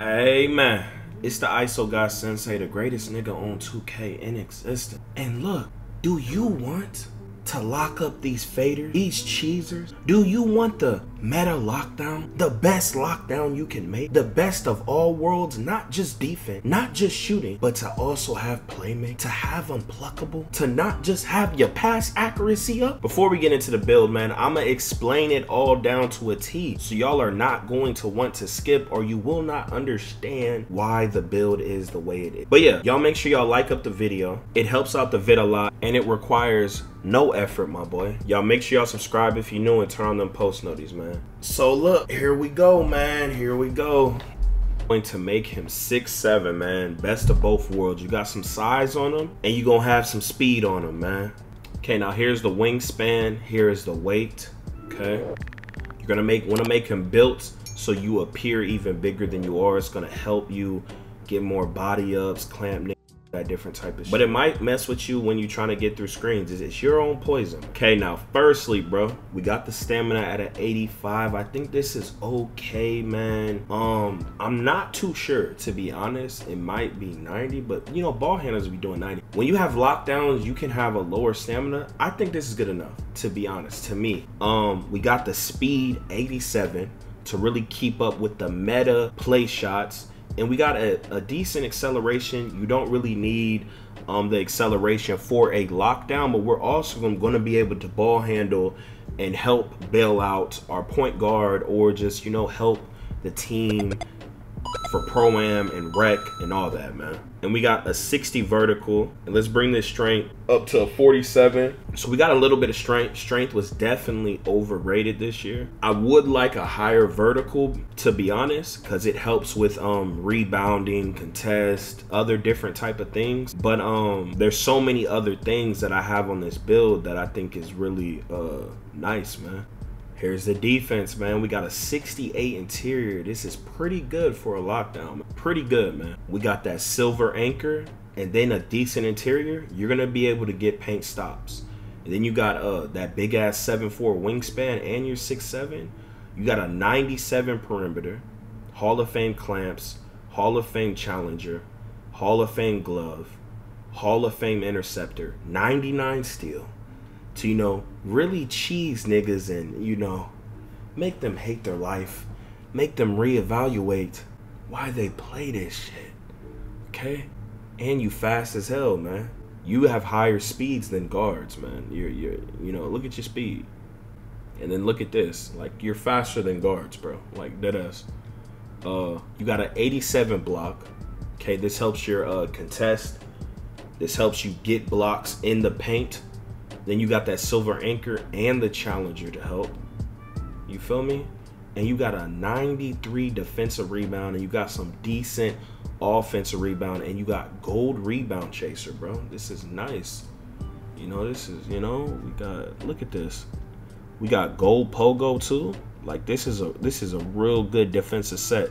Amen. It's the ISO guy sensei, the greatest nigga on 2K in existence. And look, do you want to lock up these faders, these cheesers? Do you want the meta lockdown? The best lockdown you can make? The best of all worlds, not just defense, not just shooting, but to also have playmate, to have unpluckable, to not just have your pass accuracy up? Before we get into the build, man, I'ma explain it all down to a T. So y'all are not going to want to skip or you will not understand why the build is the way it is. But yeah, y'all make sure y'all like up the video. It helps out the vid a lot and it requires no effort, my boy. Y'all make sure y'all subscribe if you're new and turn on them post notices, man. So look, here we go, man. Here we go. Going to make him six seven, man. Best of both worlds. You got some size on him, and you gonna have some speed on him, man. Okay, now here's the wingspan. Here is the weight. Okay, you're gonna make want to make him built so you appear even bigger than you are. It's gonna help you get more body ups, clamp that different type of shit. But it might mess with you when you're trying to get through screens. Is it's your own poison. Okay, now, firstly, bro, we got the stamina at an 85. I think this is okay, man. Um, I'm not too sure, to be honest. It might be 90, but, you know, ball handlers be doing 90. When you have lockdowns, you can have a lower stamina. I think this is good enough, to be honest, to me. Um, we got the speed 87 to really keep up with the meta play shots and we got a, a decent acceleration. You don't really need um, the acceleration for a lockdown, but we're also going to be able to ball handle and help bail out our point guard or just, you know, help the team for pro am and rec and all that, man. And we got a 60 vertical. And let's bring this strength up to a 47. So we got a little bit of strength. Strength was definitely overrated this year. I would like a higher vertical, to be honest, because it helps with um rebounding, contest, other different type of things. But um there's so many other things that I have on this build that I think is really uh nice, man. Here's the defense, man. We got a 68 interior. This is pretty good for a lockdown. Pretty good, man. We got that silver anchor and then a decent interior. You're going to be able to get paint stops. And then you got uh that big ass 7'4 wingspan and your 6'7. You got a 97 perimeter, Hall of Fame clamps, Hall of Fame challenger, Hall of Fame glove, Hall of Fame interceptor, 99 steal to you know really cheese niggas and you know make them hate their life, make them reevaluate why they play this shit. Okay? And you fast as hell, man. You have higher speeds than guards, man. You're you're you know, look at your speed. And then look at this. Like you're faster than guards, bro. Like dead ass. Uh you got an 87 block. Okay, this helps your uh contest. This helps you get blocks in the paint then you got that silver anchor and the challenger to help. You feel me? And you got a 93 defensive rebound and you got some decent offensive rebound and you got gold rebound chaser, bro. This is nice. You know, this is, you know, we got look at this. We got gold pogo too. Like this is a this is a real good defensive set.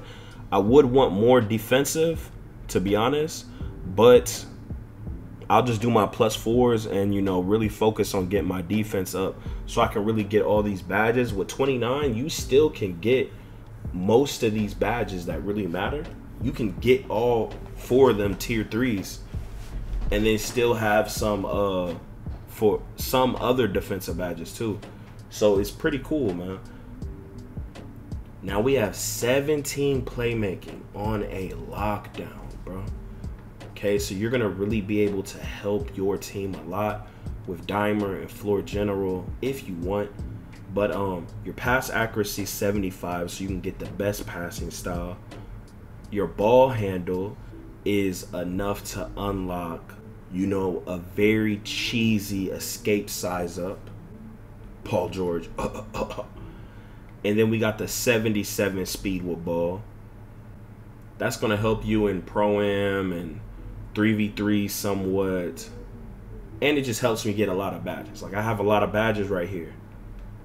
I would want more defensive, to be honest, but I'll just do my plus fours and you know really focus on getting my defense up so I can really get all these badges. With 29, you still can get most of these badges that really matter. You can get all four of them tier threes and then still have some uh for some other defensive badges too. So it's pretty cool, man. Now we have 17 playmaking on a lockdown, bro. Okay, so you're gonna really be able to help your team a lot with Dimer and floor general if you want. But um, your pass accuracy 75, so you can get the best passing style. Your ball handle is enough to unlock, you know, a very cheesy escape size up. Paul George. and then we got the 77 speed with ball. That's gonna help you in pro am and 3v3 somewhat. And it just helps me get a lot of badges. Like I have a lot of badges right here.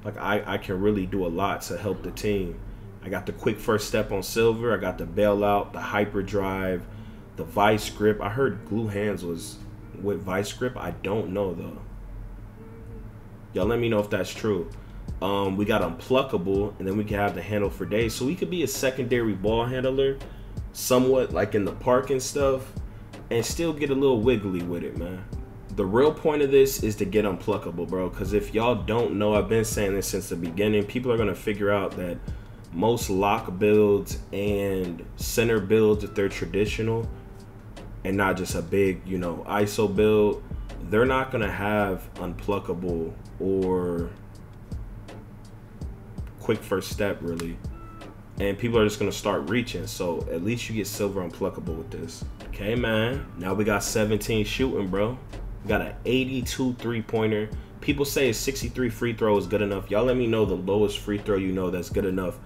Like I, I can really do a lot to help the team. I got the quick first step on silver. I got the bailout, the hyper drive, the vice grip. I heard glue hands was with vice grip. I don't know though. Y'all let me know if that's true. Um, we got unpluckable, and then we can have the handle for days. So we could be a secondary ball handler somewhat like in the park and stuff, and still get a little wiggly with it, man. The real point of this is to get unpluckable, bro. Because if y'all don't know, I've been saying this since the beginning. People are gonna figure out that most lock builds and center builds, if they're traditional and not just a big, you know, ISO build, they're not gonna have unpluckable or quick first step really. And people are just gonna start reaching. So at least you get silver unpluckable with this. Okay, man. Now we got 17 shooting, bro. We got an 82 three pointer. People say a 63 free throw is good enough. Y'all let me know the lowest free throw you know that's good enough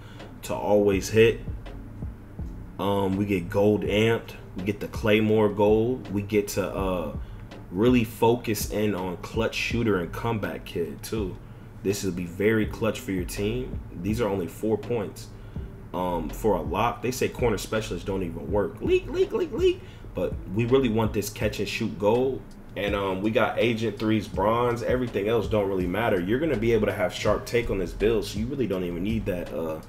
to always hit. Um, we get gold amped. We get the Claymore gold. We get to uh, really focus in on clutch shooter and comeback kid too. This will be very clutch for your team. These are only four points. Um, for a lock, they say corner specialists don't even work. Leak, leak, leak, leak. But we really want this catch and shoot gold. And um, we got Agent 3's bronze. Everything else don't really matter. You're going to be able to have sharp take on this build, so you really don't even need that uh,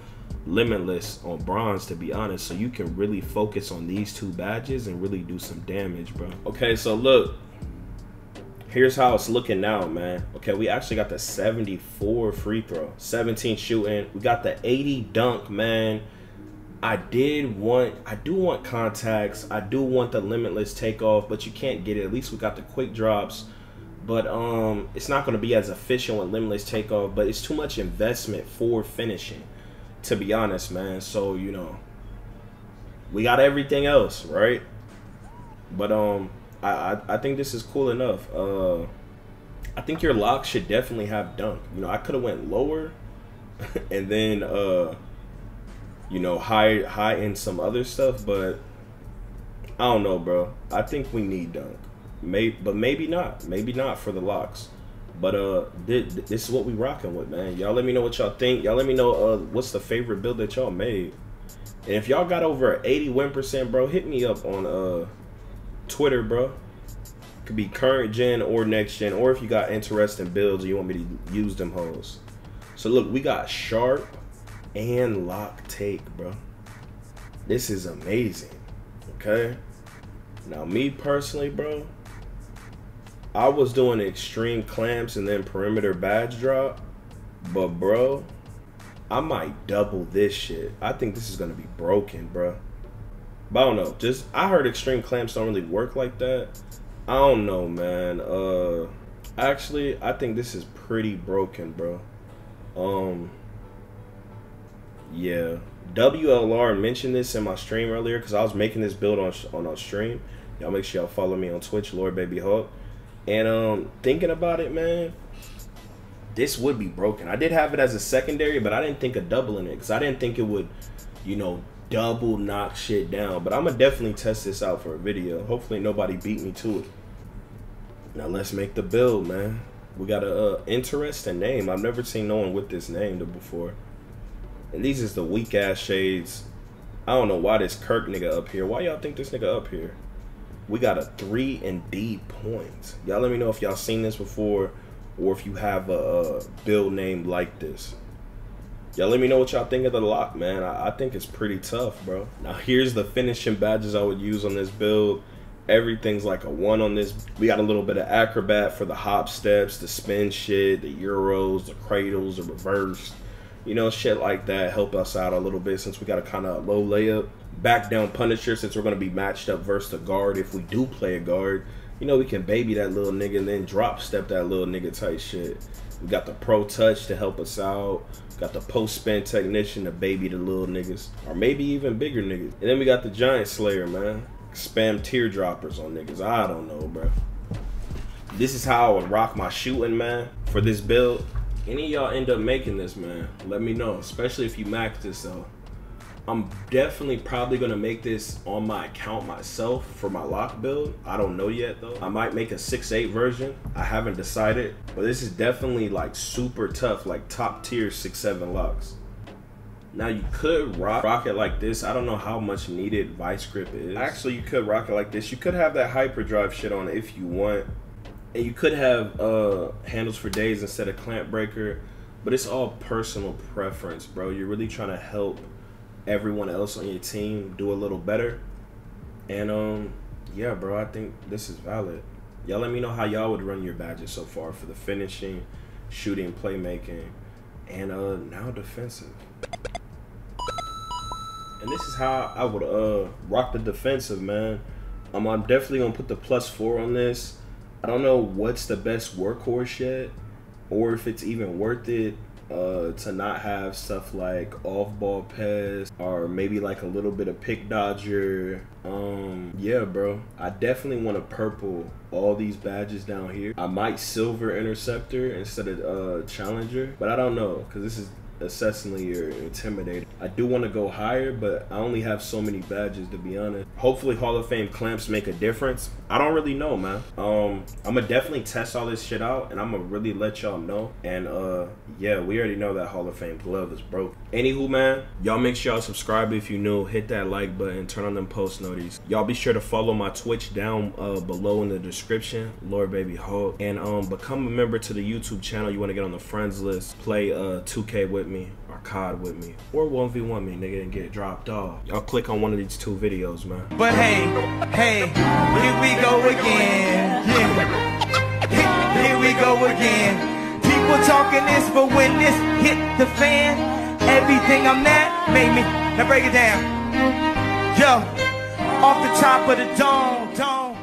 limitless on bronze to be honest so you can really focus on these two badges and really do some damage bro okay so look here's how it's looking now man. Okay we actually got the 74 free throw. 17 shooting. We got the 80 dunk man. I did want I do want contacts. I do want the limitless takeoff but you can't get it. At least we got the quick drops. But um it's not going to be as efficient with limitless takeoff but it's too much investment for finishing to be honest, man. So, you know, we got everything else, right? But um I, I, think this is cool enough. Uh I think your lock should definitely have dunk. You know, I could have went lower and then uh you know, high high in some other stuff, but I don't know, bro. I think we need dunk. May but maybe not. Maybe not for the locks. But uh, this, this is what we rocking with, man. Y'all let me know what y'all think. Y'all let me know uh, what's the favorite build that y'all made. And if y'all got over 80 win percent, bro, hit me up on uh Twitter, bro. Could be current gen or next gen, or if you got interesting builds and you want me to use them hoes. So look, we got sharp and lock take, bro. This is amazing. Okay. Now me personally, bro, I was doing extreme clamps and then perimeter badge drop, but bro, I might double this shit. I think this is gonna be broken, bro. But I don't know. Just I heard extreme clamps don't really work like that. I don't know, man. Uh, actually, I think this is pretty broken, bro. Um, yeah. WLR mentioned this in my stream earlier because I was making this build on on our stream. Y'all make sure y'all follow me on Twitch, Lord Baby Hawk. And um, thinking about it, man, this would be broken. I did have it as a secondary, but I didn't think of doubling it because I didn't think it would, you know, double knock shit down. But I'm gonna definitely test this out for a video. Hopefully nobody beat me to it. Now let's make the build, man. We got a uh, interesting name. I've never seen no one with this name before. And these is the weak ass shades. I don't know why this Kirk nigga up here. Why y'all think this nigga up here? we got a three and D points. Y'all let me know if y'all seen this before or if you have a, a build name like this. Y'all let me know what y'all think of the lock, man. I, I, think it's pretty tough, bro. Now here's the finishing badges I would use on this build. Everything's like a one on this. We got a little bit of acrobat for the hop steps, the spin shit, the euros, the cradles, the reverse. You know, shit like that help us out a little bit since we got a kind of low layup back down Punisher since we're going to be matched up versus the guard. If we do play a guard, you know, we can baby that little nigga and then drop step that little nigga type shit. We got the pro touch to help us out. Got the post spin technician to baby the little niggas. Or maybe even bigger niggas. And then we got the giant slayer, man. Spam teardroppers on niggas. I don't know, bro. This is how I would rock my shooting, man, for this build. Any y'all end up making this, man, let me know. Especially if you max this, though. I'm definitely probably gonna make this on my account myself for my lock build. I don't know yet though. I might make a 6-8 version. I haven't decided. But this is definitely like super tough, like top tier 6-7 locks. Now you could rock, rock it like this. I don't know how much needed vice grip is. Actually, you could rock it like this. You could have that hyperdrive shit on if you want. And you could have uh, handles for days instead of clamp breaker. But it's all personal preference, bro. You're really trying to help everyone else on your team do a little better. And um, yeah, bro, I think this is valid. Y'all let me know how y'all would run your badges so far for the finishing, shooting, playmaking, and uh now defensive. And this is how I would uh rock the defensive, man. Um, I'm definitely gonna put the plus four on this. I don't know what's the best workhorse yet, or if it's even worth it uh, to not have stuff like off ball pest or maybe like a little bit of pick dodger. Um, yeah, bro. I definitely want to purple all these badges down here. I might silver interceptor instead of uh, challenger, but I don't know because this is assessingly or intimidating. I do want to go higher, but I only have so many badges to be honest. Hopefully Hall of Fame clamps make a difference. I don't really know, man. Um, I'm gonna definitely test all this shit out and I'm gonna really let y'all know. And uh, yeah, we already know that Hall of Fame glove is broke. Anywho, man, y'all make sure y'all subscribe if you new. Hit that like button, turn on them post notices. Y'all be sure to follow my Twitch down uh, below in the description, Lord Baby Hulk. And um, become a member to the YouTube channel. You want to get on the friends list, play uh 2K with me COD with me or 1v1 me, nigga, and get dropped off. Y'all click on one of these two videos, man. But hey, hey, here we go again. Yeah. Here we go again. People talking this, but when this hit the fan, everything I'm at made me. Now break it down. Yo, off the top of the dome, dome.